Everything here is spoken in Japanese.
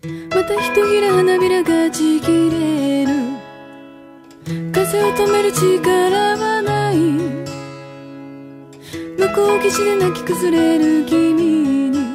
またひとひら花びらがちぎれる。風を止める力はない。向こう岸で泣き崩れる君に「